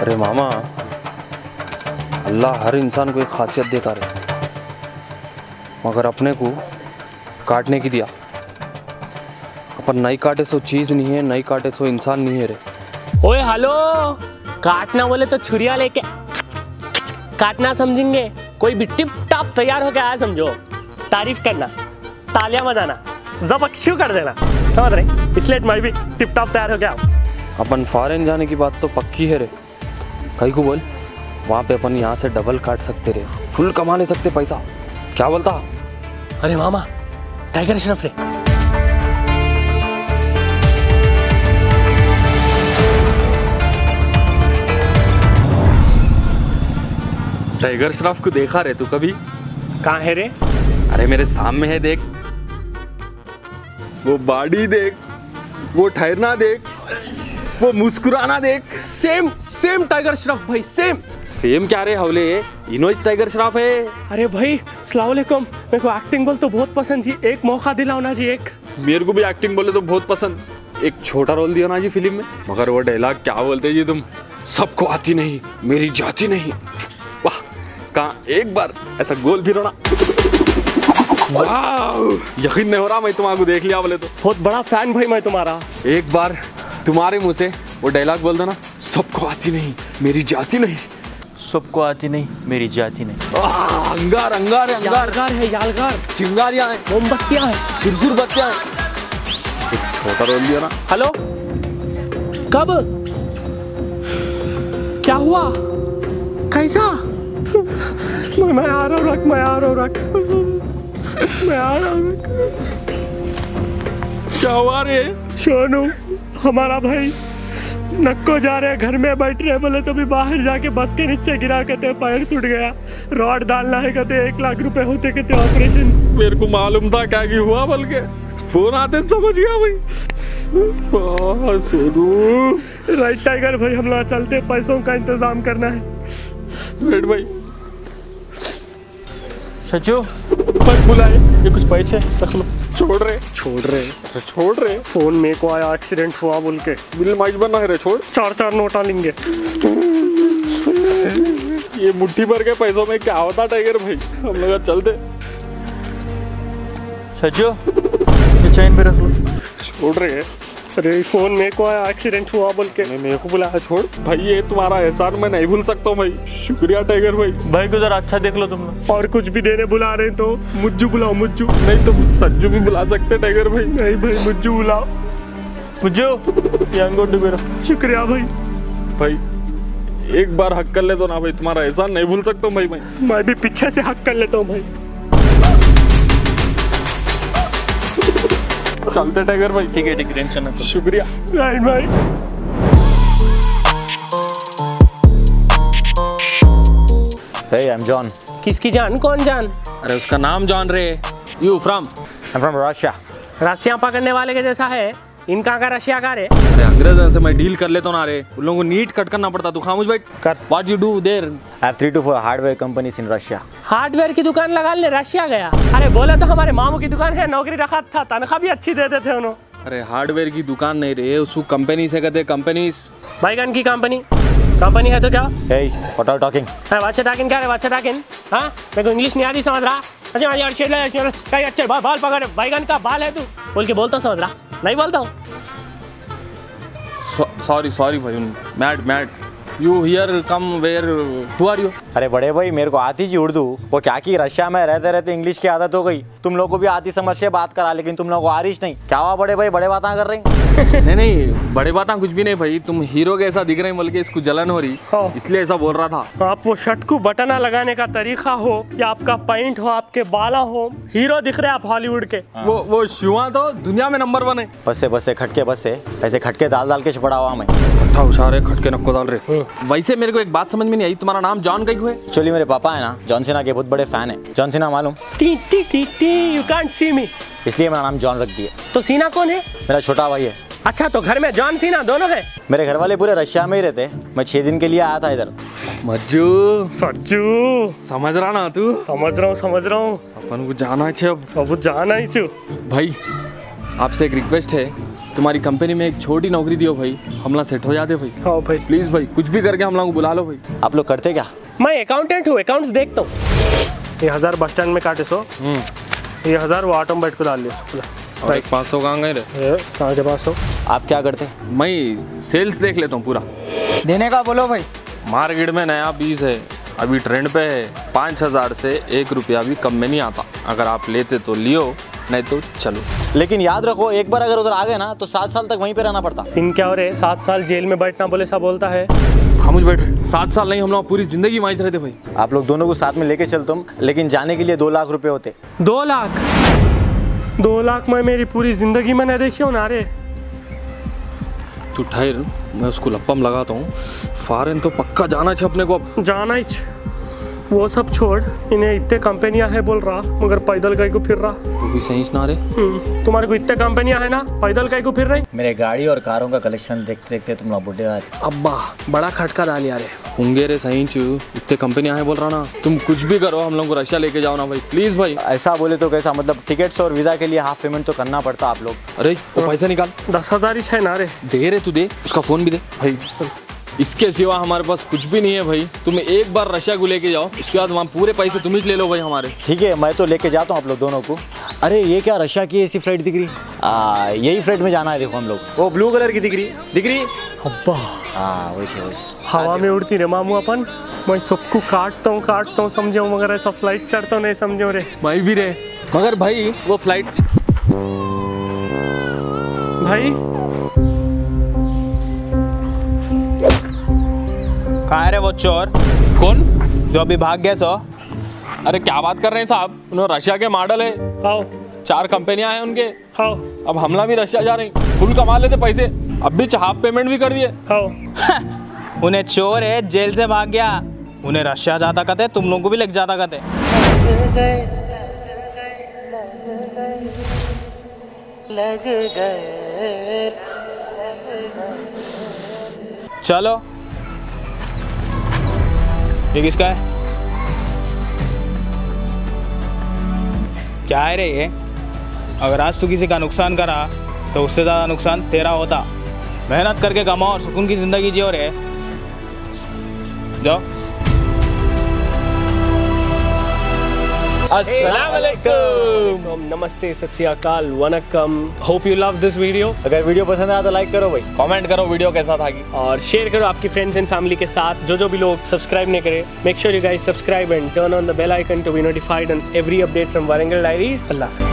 अरे मामा अल्लाह हर इंसान को एक खासियत देता रहे। मगर अपने को काटने की दिया। अपन नहीं काटे सो चीज़ नहीं है नहीं काटे सो इंसान नहीं है रे। ओए हेलो! काटना बोले तो छुरिया लेके काटना समझेंगे। कोई भी टिप टॉप तैयार होके आया समझो। तारीफ़ करना तालियाँ बजाना जबकशु कर देना। समझ रहे? इसलिए मैं भी टिप टाप तैयार हो गया अपन फॉरेन जाने की बात तो पक्की है रे। कहीं को बोल वहाँ पे अपन यहाँ से डबल काट सकते रहे फुल कमा ले सकते पैसा। क्या बोलता? अरे मामा टाइगर श्रफ रे। टाइगर श्रॉफ को देखा रे तू कभी? कहाँ है रे? अरे मेरे सामने है देख। वो बॉडी देख वो ठहरना देख। वो मुस्कुराना देख। सेम सेम टाइगर श्रफ भाई सेम। सेम क्या रे हवले? इनोज टाइगर श्रॉफ है। अरे भाई सलामकुम मेरे को एक्टिंग बोल तो बहुत पसंद जी। एक मौका दिलाओ ना जी एक। मेरे को भी एक्टिंग बोले तो बहुत पसंद। एक छोटा रोल दिया ना जी फ़िल्म में। मगर वो डायलॉग क्या बोलते जी तुम? सबको आती नहीं मेरी जाती नहीं। वाह कहा? एक बार ऐसा गोल फिरो ना। वाह यकीन नहीं हो रहा मैं तुम्हारा देख लिया बोले तो। बहुत बड़ा फ़ैन भाई मैं तुम्हारा। एक बार तुम्हारे मुँह से वो डायलॉग बोल देना। सबको आती नहीं मेरी जाति नहीं। सबको आती नहीं मेरी जाति नहीं। अंगार अंगार अंगार। है यालगार चिंगारियाँ हैं। मोमबत्तियाँ हैं। सुरसुर बत्तियाँ हैं। एक छोटा रोल दिया ना। हेलो? कब? क्या हुआ? कैसा? मैं मैं आ रहा हूँ रख मैं आ रहा हूँ रख। मैं आ रहा हूँ क्या हुआ रे? सोनू हमारा भाई नक्को जा रहे घर में बैठ रहे बोले तो भी बाहर जाके बस के नीचे गिरा कहते पैर टूट गया। रॉड डालना है कहते एक लाख रुपए होते कहते ऑपरेशन मेरे को मालूम था क्या की हुआ बोल के फ़ोन आते समझ गया भाई। सोनू। राइट टाइगर भाई हम लोग चलते पैसों का इंतज़ाम करना है। बैठ भाई। सचो बुलाए। ये कुछ पैसे रख लो। छोड़ रहे। छोड़ रहे। छोड़ रहे। फ़ोन मेरे को आया एक्सीडेंट हुआ बोल के। बिल माइज बना है रे छोड़। चार चार नोटा लेंगे। ये मुट्ठी भर के पैसों में क्या होता टाइगर भाई? हम लोग चलते। सचो ये चैन पे रख लो। छोड़ रहे हैं। अरे फ़ोन में को आया एक्सीडेंट हुआ बोल के। मेरे को बुलाया छोड़। भाई ये तुम्हारा एहसान मैं नहीं भूल सकता हूँ भाई। शुक्रिया टाइगर भाई। भाई को जरा अच्छा देख लो तुम लोग। और कुछ भी देने बुला रहे तो मुज्जू बुलाओ मुज्जू नहीं तुम सज्जू भी बुला सकते टाइगर भाई। नहीं भाई मुज्जू बुलाओ। मुझे ये अंगूठी शुक्रिया भाई। भाई एक बार हक कर ले तो ना भाई तुम्हारा एहसान नहीं भूल सकता हूँ भाई मैं मैं भी पीछे से हक कर लेता हूँ भाई। चलते टाइगर भाई। ठीक है ठीक है टेंशन ना शुक्रिया। राइट भाई Hey, I'm John. किसकी जान? कौन जान? अरे उसका नाम जान रहे। You from I'm from Russia. रस्सियाँ पकड़ने वाले के जैसा है। इनका का रशिया का रे। अरे अंग्रेज़ों से मैं डील कर लेता हूँ ना रे। उन लोगों को नीट कट करना पड़ता तू खामोश बैठ। कर। What you do there I have three to four hardware companies in Russia. Hardware की दुकान लगा ले रशिया गया। अरे बोला तो हमारे मामू की दुकान है नौकरी रखा था तनख्वाह भी अच्छी देते थे उन्होंने अरे हार्डवेयर की दुकान नहीं रे उसको कंपनी से कहते कंपनीज़। बैगन की कंपनी। कंपनी है तो क्या? Hey, what are you talking? है वाचा टाकिन क्या है वाचा टाकिन हाँ? मेरे को इंग्लिश नहीं आती समझ रहा? अच्छा यार शेर शेर कहीं अच्छे बाल बाल पकड़ बैगन का बाल है तू। बोल के बोलता हूँ समझ रहा? नहीं बोलता हूँ। सॉरी सॉरी भाई mad mad you here come where who are you अरे बड़े भाई, मेरे को आती थी उर्दू। वो क्या की रशिया में रहते रहते इंग्लिश की आदत हो गई। तुम लोग को भी आती समझ के बात करा, लेकिन तुम लोग को आरिश नहीं। क्या हुआ बड़े भाई? बड़े बात कर रही नहीं नहीं बड़े बात कुछ भी नहीं भाई। तुम हीरो के ऐसा दिख रहे हैं बोल के इसको जलन हो रही। हाँ। इसलिए ऐसा बोल रहा था। आप वो शर्ट को बटना लगाने का तरीका हो या आपका पैंट हो आपके बाला हो हीरो दिख रहे आप हॉलीवुड के। वो वो शिवा तो दुनिया में नंबर वन है। बसे बसे खटके बसे। ऐसे खटके डाल डाल के छपड़ा हुआ मैं खटके नक्को डाल रहे। वैसे मेरे को एक बात समझ में नहीं आई तुम्हारा नाम जॉन कहीं हुए एक्चुअली मेरे पापा है ना जॉन सिन्हा के बहुत बड़े फ़ैन है। जॉन सिन्हा मालूम? T T T T you can't see me इसलिए मेरा नाम जॉन रख दिया। तो सीना कौन है? मेरा छोटा भाई है। अच्छा तो घर में जॉन सीना दोनों है? मेरे घर वाले पूरे रशिया में ही रहते मैं छह दिन के लिए आया था इधर। मज्जू। सज्जू। समझ रहा ना तू? समझ रहा हूँ समझ रहा हूँ। अपन को जाना है अब। अब जाना ही चू भाई आपसे एक रिक्वेस्ट है। तुम्हारी कंपनी में एक छोटी नौकरी दियो भाई। हमला सेट हो जाते भाई। हाँ भाई। प्लीज़ भाई कुछ भी करके हम लोग को बुला लो भाई। आप लोग करते क्या? मैं अकाउंटेंट हूँ अकाउंट्स देखता हूँ। ये हज़ार बस स्टैंड में काटे सो। ये हज़ार वो ऑटो बैठ को डाल लिया सो और एक पाँच सौ कहाँ गए कहाँ के पास हो? आप क्या करते? मैं सेल्स देख लेता हूँ पूरा। देने का बोलो भाई। मार्केट में नया पीस है अभी ट्रेंड पे है। पाँच हज़ार से एक रुपया भी कम में नहीं आता। अगर आप लेते तो लियो नहीं तो चलो। लेकिन याद रखो एक बार अगर उधर आ गए ना तो सात साल तक वहीं पे रहना पड़ता। इन क्या हो रहे सात साल जेल में बैठना बोले सा बोलता है। खामुश बैठ। सात साल नहीं हम लोग पूरी ज़िंदगी वहीं रहते भाई। आप लोग दोनों को साथ में लेके चलते हम लेकिन जाने के लिए दो लाख रुपए होते। दो लाख? दो लाख में मेरी पूरी ज़िंदगी में नहीं देखी हो ना रे। तू ठहर मैं उसको लप्पम लगाता हूँ। फॉरेन तो पक्का जाना चाहिए अपने को अब। जाना ही वो सब छोड़ इन्हें इतने कंपनियाँ है बोल रहा मगर पैदल कहीं को फिर रहा। वो भी सही ना रे हम्म, तुम्हारे को इतने कंपनियाँ है ना पैदल कहीं को फिर रही? मेरे गाड़ी और कारों का कलेक्शन देखते देखते तुम लोग बुढ़े अब्बा बड़ा खटका डाल यार। होंगे रे सही चू इतने कंपनी हैं बोल रहा ना। तुम कुछ भी करो हम लोग को रशिया लेके जाओ ना भाई। प्लीज़ भाई। ऐसा बोले तो कैसा? मतलब टिकट्स और वीज़ा के लिए हाफ़ पेमेंट तो करना पड़ता आप लोग। अरे वो पैसा निकाल। दस हज़ार ही है ना रे। दे रे तू दे उसका फ़ोन भी दे। भाई। इसके सिवा हमारे पास कुछ भी नहीं है भाई। तुम एक बार रशिया को लेके जाओ उसके बाद वहाँ पूरे पैसे तुम ही ले लो भाई हमारे। ठीक है मैं तो लेके जाता हूँ आप लोग दोनों को। अरे ये क्या रशिया की ऐसी फ़्लाइट दिख रही? आ, यही फ़्लाइट में जाना है देखो हम लोग। वो ब्लू कलर की दिख रही। दिख रही? अब्बा। हाँ वैसे वैसे हवा में उड़ती रे मामू अपन। मैं सबको काटता हूँ काटता हूँ समझो मगर ऐसा फ़्लाइट चढ़ता हूँ नहीं समझो रे। भाई भी रे। मगर भाई वो फ़्लाइट भाई कहाँ है रे वो चोर। कौन? जो अभी भाग गया सो। अरे क्या बात कर रहे हैं साहब? उन्होंने रशिया के मॉडल है। आओ चार कंपनियाँ हैं उनके। आओ अब हमला भी रशिया जा रहे हैं। फुल कमा लेते पैसे। अब भी हाफ़ पेमेंट भी कर दिए। आओ उन्हें चोर है जेल से भाग गया। उन्हें रशिया जाता कहते तुम लोग को भी लेके जाता कहते। लग गए चलो। ये किसका है? क्या है रे ये? अगर आज तू किसी का नुकसान करा तो उससे ज़्यादा नुकसान तेरा होता। मेहनत करके कमाओ और सुकून की ज़िंदगी जियो रे। जाओ। अस्सलाम नमस्ते सत्याकाल vanakkam hope you love this video अगर वीडियो पसंद आया तो लाइक करो भाई। कमेंट करो वीडियो कैसा था की और शेयर करो आपकी फ्रेंड्स एंड फैमिली के साथ। जो जो भी लोग सब्सक्राइब नहीं करे make sure you guys subscribe and turn on the bell icon to be notified on every update from Warangal diaries अल्लाह हाफिज़।